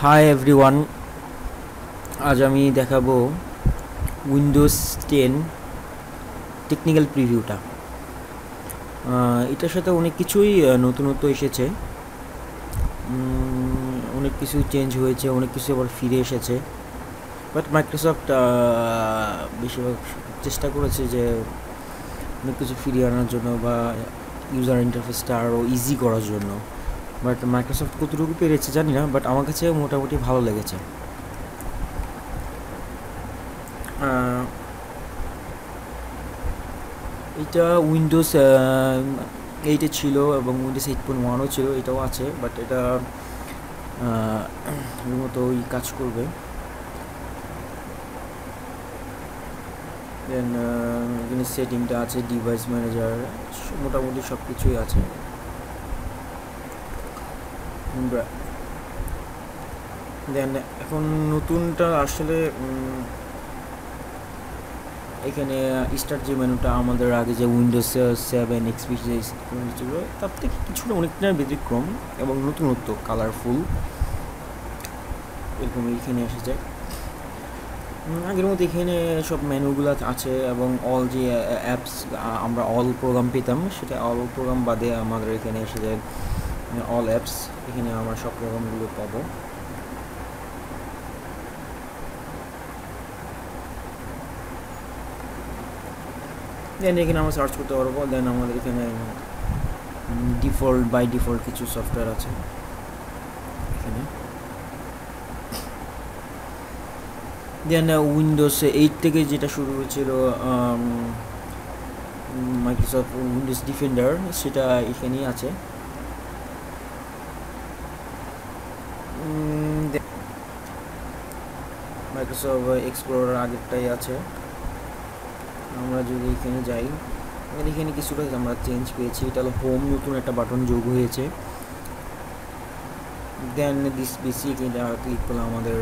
Hi everyone আজ আমি দেখাবো উইন্ডোজ টেন টেকনিক্যাল প্রিভিউটা এটার সাথে অনেক কিছুই নতুনত্ব এসেছে। অনেক কিছু চেঞ্জ হয়েছে, অনেক কিছু আবার ফিরে এসেছে। বাট মাইক্রোসফট বেশিরভাগ চেষ্টা করেছে যে অনেক কিছু ফিরিয়ে আনার জন্য বা ইউজার ইন্টারফেসটা আরও ইজি করার জন্য। বাট মাইক্রোসফট কতটুকু পেরেছে জানি না বাট আমার কাছে মোটামুটি ভালো লেগেছে। এটা উইন্ডোজ এইটে ছিল এবং উইন্ডোজ এইট পয়েন্ট ওয়ানও ছিল, এটাও আছে বাট এটা মতো ওই কাজ করবে। দেন সেটিংটা আছে ডিভাইস ম্যানেজার মোটামুটি সব কিছুই আছে। দেন এখন নতুনটা আসলে এখানে স্টার্ট যে মেনুটা আমাদের আগে যে উইন্ডোজ সেভেন এক্সপি যে ছিল, তার থেকে কিছুটা অনেকটা ব্যতিক্রম এবং নতুনত্ব কালারফুল এরকম এখানে এসে যায়। আগের মতো এখানে সব মেনুগুলো আছে এবং অল যে অ্যাপস আমরা অল প্রোগ্রাম পেতাম, সেটা অল প্রোগ্রাম বাদে আমাদের এখানে এসে যায়। অল অ্যাপস এখানে আমরা সব প্রোগ্রামগুলো পাবো। দেন এখানে আমরা সার্চ করতে পারব দেন আমাদের এখানে ডিফল্ট বাই ডিফল্ট কিছু সফটওয়্যার আছে। এখানে। দেন উইন্ডোজ এইট থেকে যেটা শুরু হয়েছিল মাইক্রোসফট উইন্ডোজ ডিফেন্ডার সেটা এখানেই আছে। মাইক্রোসফট এক্সপ্লোরার আগেরটাই আছে। আমরা যদি এখানে যাই, এখানে কিছুটা আমরা চেঞ্জ পেয়েছি। এটা হলো হোম নতুন একটা বাটন যোগ হয়েছে। দেন দিস বেসিক এটা ক্লিক করলে আমাদের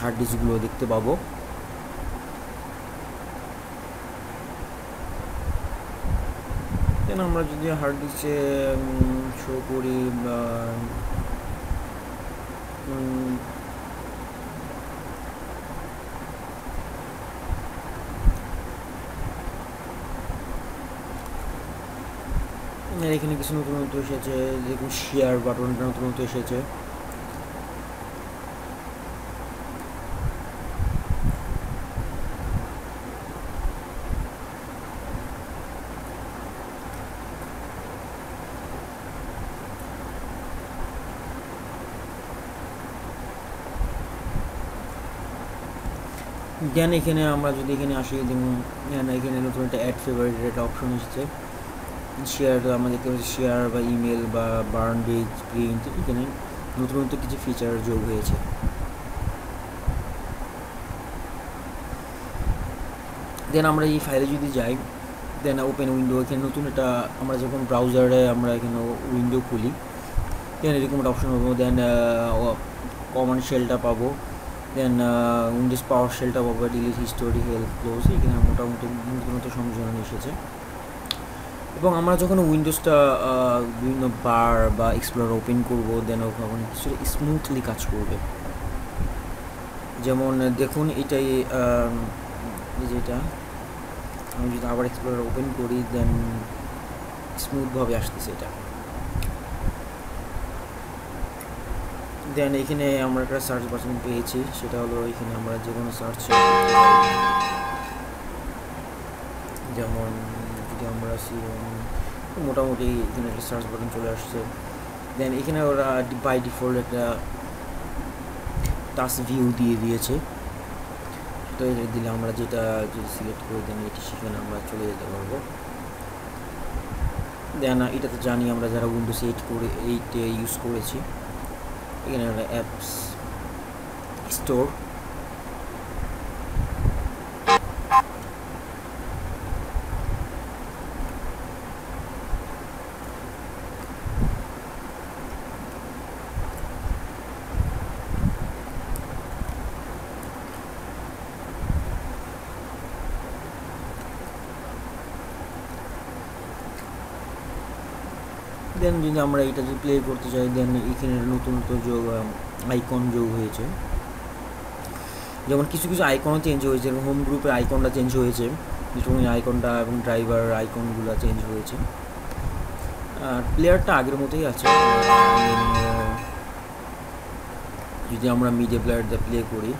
হার্ড ডিস্কগুলো দেখতে পাবো। দেন আমরা যদি হার্ড ডিস্কে শো করি এখানে কিছু নতুন নতুন এসেছে দেখুন শেয়ার বাটনটা নতুন নতুন এসেছে দেন এখানে আমরা যদি এখানে আসি দেখুন এখানে নতুন একটা অ্যাড ফেভারিট একটা অপশন এসেছে। শেয়ার আমাদের শেয়ার বা ইমেল বা বার্ন বেজ প্রিন্ট এখানে নতুন নতুন কিছু ফিচার যোগ হয়েছে। দেন আমরা এই ফাইলে যদি যাই দেন ওপেন উইন্ডো এখানে নতুন একটা, আমরা যখন ব্রাউজারে আমরা এখানে উইন্ডো খুলি দেন এরকম একটা অপশন পাবো দেন কমন শেলটা পাবো। দেন উইন্ডোজ পাওয়ার শেলটা পাবো ডিলিট হিস্টোরি হেল্প ক্লোজ, এখানে মোটামুটি নতুন সংযোজন এসেছে। এবং আমরা যখন উইন্ডোজটা বিভিন্ন বার বা এক্সপ্লোর ওপেন করব দেন ওখানে কিছুটা স্মুথলি কাজ করবে। যেমন দেখুন, এটাই যেটা আমি যদি আবার এক্সপ্লোর ওপেন করি দেন স্মুথভাবে আসতেছে এটা। দেন এখানে আমরা একটা সার্চ বাটন পেয়েছি, সেটা হলো এখানে আমরা যে কোনো সার্চ যেমন যদি আমরা আসি মোটামুটি এখানে একটা সার্চ বাটন চলে আসছে। দেন এখানে ওরা বাই ডিফল্ট একটা টাচ ভিউ দিয়ে দিয়েছে। তো এটা দিলে আমরা যেটা যদি সিলেক্ট করে দেন, এটি সেখানে আমরা চলে যেতে পারব। দেন এটা তো জানি আমরা যারা উইন্ডোজ এইট করে এইট ইউজ করেছি। এখানে একটা অ্যাপস স্টোর দেন যদি আমরা এটা যদি প্লে করতে চাই দেন এখানে নতুন নতুন যোগ আইকন যোগ হয়েছে। যেমন কিছু কিছু আইকনও চেঞ্জ হয়েছে এবং হোম গ্রুপের আইকনটা চেঞ্জ হয়েছে, যেরকম আইকনটা এবং ড্রাইভার আইকনগুলো চেঞ্জ হয়েছে। আর প্লেয়ারটা আগের মতোই আছে। যদি আমরা মিডিয়া প্লেয়ারটা প্লে করি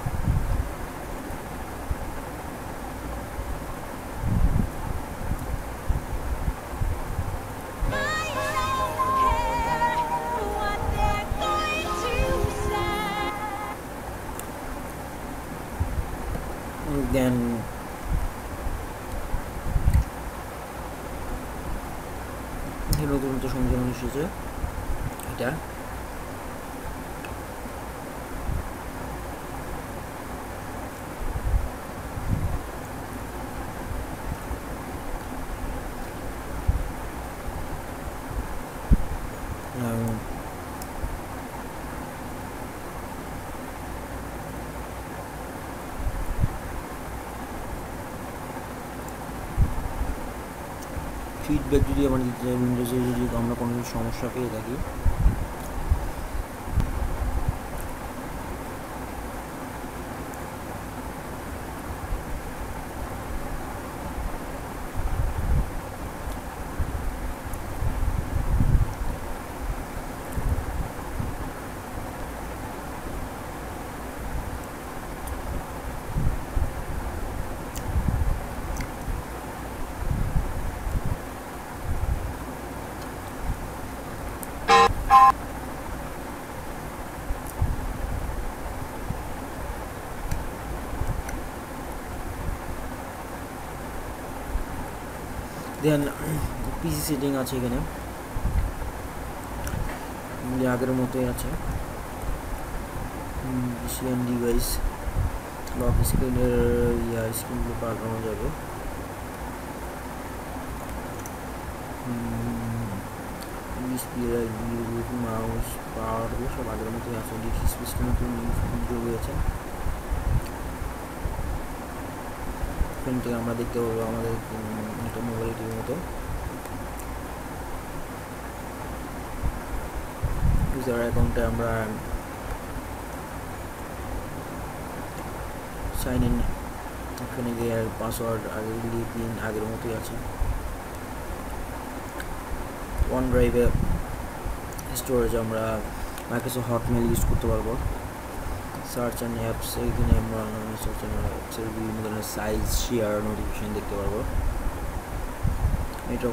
দেন নতুন নতুন সংযোজন এসেছে এটা। ফিডব্যাক যদি আমরা দিতে চাই উইন্ডোজে যদি আমরা কোনো সমস্যা পেয়ে থাকি দেন পিসি সেটিং আছে এখানে। আগের মতোই আছে। ডিভাইস লক স্ক্রিনের ইয়া স্ক্রিনগুলো পাল্টানো যাবে। মাউস পাওয়ারগুলো সব আগের মতোই আছে। ডিসি স্পেসটা নতুন যোগ হয়েছে আমরা দেখতে পাবো আমাদের এটা মোবাইল টিভির মতো। ইউজার অ্যাকাউন্টে আমরা সাইন ইন এখানে গিয়ে পাসওয়ার্ড আগে পিন আগের মতোই আছে। ওয়ান ড্রাইভে স্টোরেজ আমরা মাইক্রোসফট হটমেল ইউজ করতে পারব। সার্চ অ্যান্ড অ্যাপস এখানে আমরা সার্চ অ্যান্ড অ্যাপসের বিভিন্ন ধরনের সাইজ শেয়ার নোটিফিকেশান দেখতে পারব। এটা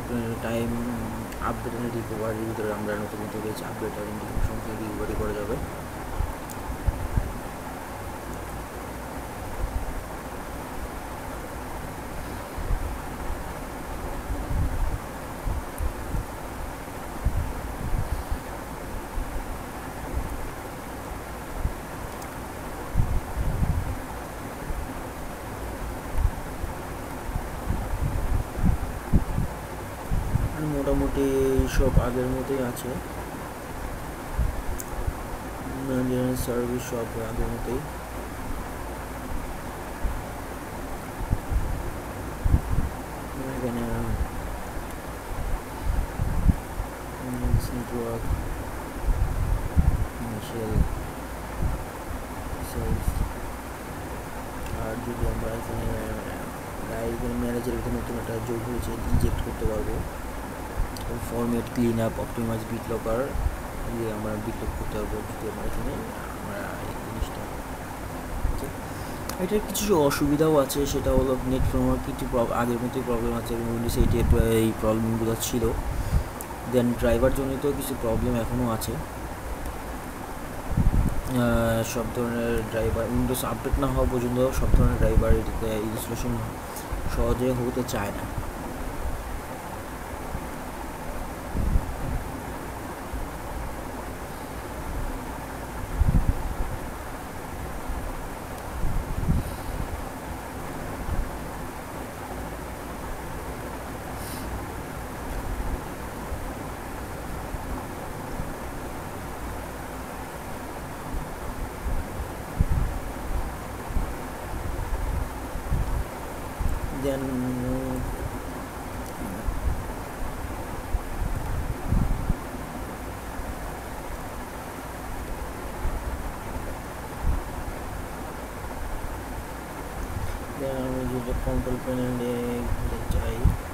টাইম আপডেট অ্যান্ড ভিতরে আমরা নতুন নতুন পেয়েছি আপডেট ইন্টিগ্রেশন রিকভারি করা যাবে। মোটামুটি সব আগের মতোই আছে। সার্ভিস সব আগের মতোই। কমার্শিয়াল আর যদি আমরা এখানে এখানে নতুন একটা যোগ হয়েছে ইজেক্ট করতে পারব। Format clean up optimise BitLocker দিয়ে আমরা বিট লক করতে পারব যদি আমরা এখানে, আমরা এই জিনিসটা এটার কিছু অসুবিধাও আছে, সেটা হলো নেট ফ্রেমওয়ার্ক কিছু আগের মতোই প্রবলেম আছে এবং উইন্ডোজ এইটে এই প্রবলেমগুলো ছিল। দেন ড্রাইভার জনিত কিছু প্রবলেম এখনও আছে। সব ধরনের ড্রাইভার উইন্ডোজ আপডেট না হওয়া পর্যন্ত সব ধরনের ড্রাইভার এটিতে ইনস্টলেশন সহজে হতে চায় না। then then I will use the control pen and the a left eye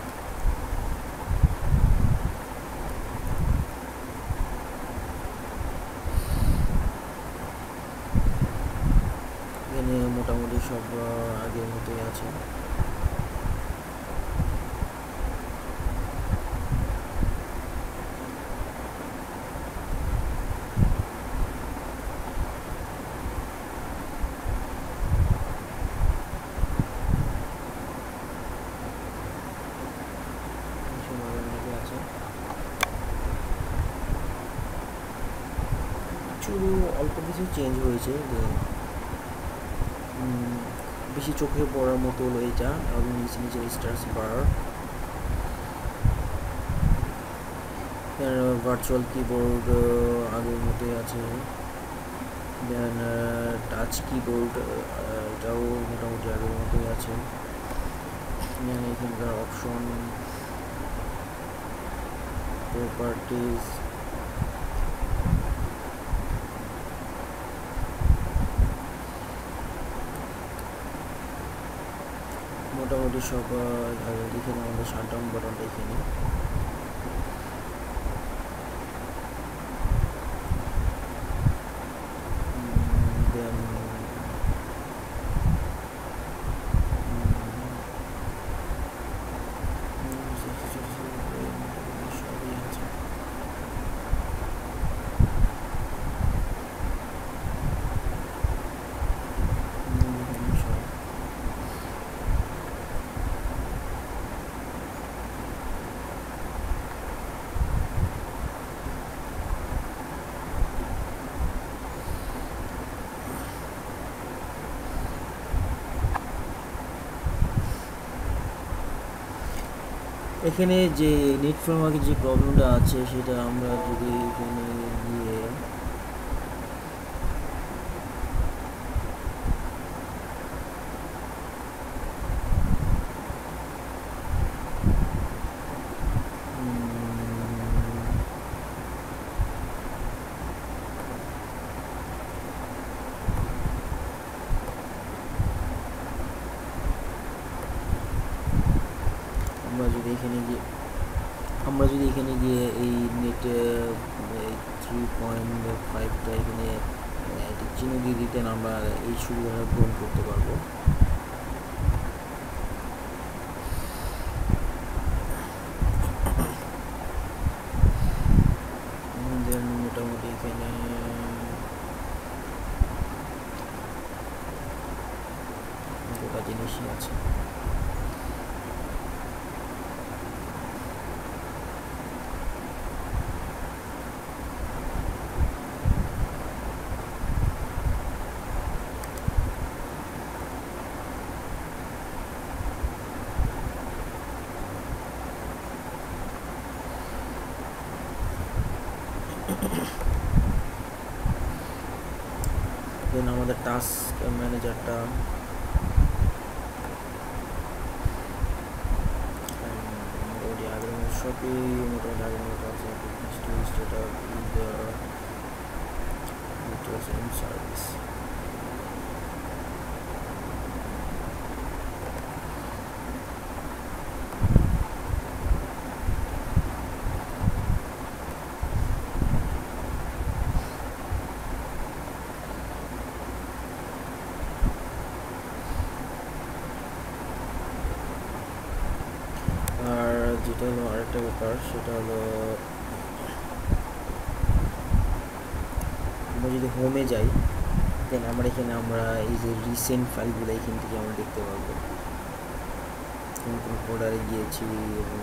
show you how to do it change হয়েছে যে বেশি চোখে পড়ার মতো হলো এটা এবং নিচে নিচে স্টার্স বার ভার্চুয়াল কিবোর্ড আগের মতোই আছে। দেন টাচ কিবোর্ড এটাও মোটামুটি আগের মতোই আছে। এখানকার অপশন প্রপার্টিজ মোটামুটি সব এখানে আমাদের শাটডাউন বাটনটা এখানে দেন সবই আছে সব এখানে যে নেট ফ্রেমওয়ার্কের যে প্রবলেমটা আছে সেটা আমরা যদি এখানে গিয়ে আমরা যদি এখানে গিয়ে, আমরা যদি এখানে গিয়ে এই নেটে থ্রি পয়েন্ট ফাইভটা এখানে একটা চিহ্ন দিয়ে দিতেন, আমরা এই সুবিধাটা পূরণ করতে পারব দেন মোটামুটি এখানে গোটা জিনিসই আছে দেন আমাদের টাস্ক ম্যানেজারটা মোটামুটি আগের মতো সবই মোটামুটি আগের মতো আছে যেটা ইন সার্ভিস আর যেটা হলো আরেকটা ব্যাপার, সেটা হলো আমরা যদি হোমে যাই দেন আমরা এখানে আমরা এই যে রিসেন্ট ফাইলগুলো এখান থেকে আমরা দেখতে পারব কোন কোন ফোল্ডারে গিয়েছি, এবং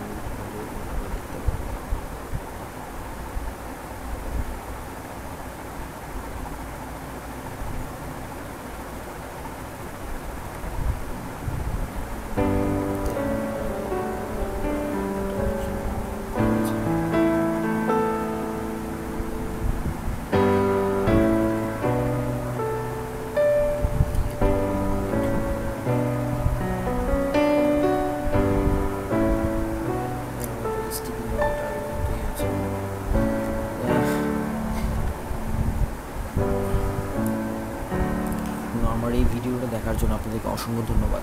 অসংখ্য ধন্যবাদ।